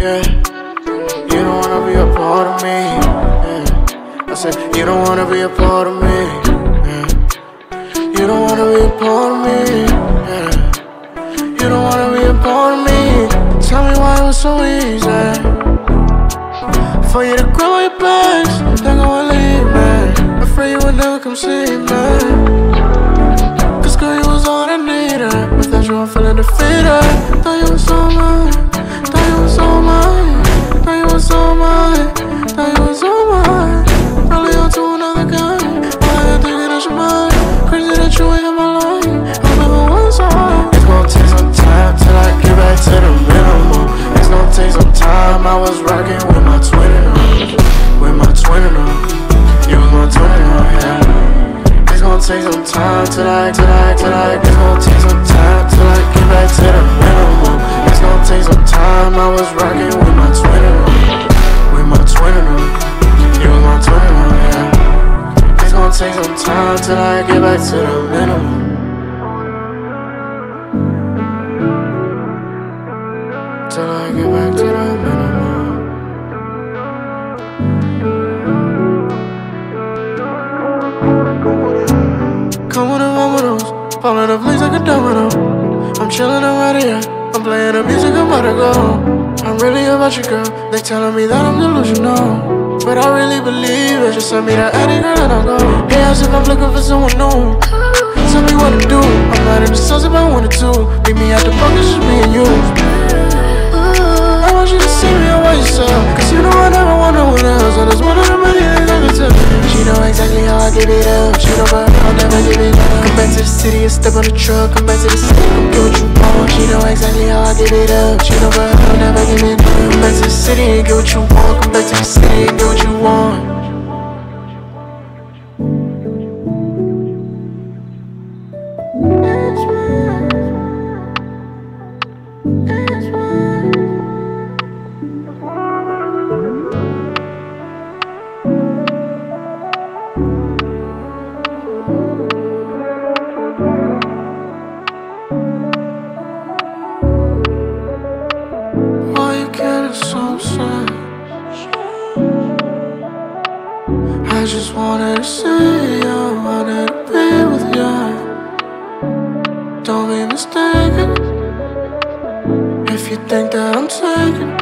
yeah. You don't wanna be a part of me, yeah. I said, you don't wanna be a part of me, yeah. You don't wanna be a part of me, yeah. You don't wanna be a part of me. Tell me why it was so easy for you to grow your bags. Then go and leave me. Afraid you would never come see me. Cause girl, you was all I needed. Without you, I'm feeling defeated. Time. I was rocking with my twin in her. With my twin in her. You was my twin in her, yeah. It's gonna take some time till I, till I, till I. It's gonna take some time till I get back to the minimum. It's gonna take some time. I was rocking with my twin in her. With my twin in her. You was my twin in her, yeah. It's gonna take some time till I get back to the minimum. Till I get back to the falling leaves like a domino. I'm chillin' around here, I'm playing the music, I'm about to go. I'm really about you, girl. They telling me that I'm delusional. But I really believe it. Just send me that Eddie, girl, and I'll go. Hey, as if I'm looking for someone new. Tell me what to do. I'm not in the sunset, but I wanted to. Meet me at the park, it's just me and you. City and step on the truck. Come back to the city, come get what you want. She know exactly how I give it up. She know, but I'll never give it up. Come back to the city and get what you want. Come back to the city and get what you want. I just wanted to see you, wanted to be with you. Don't be mistaken if you think that I'm taking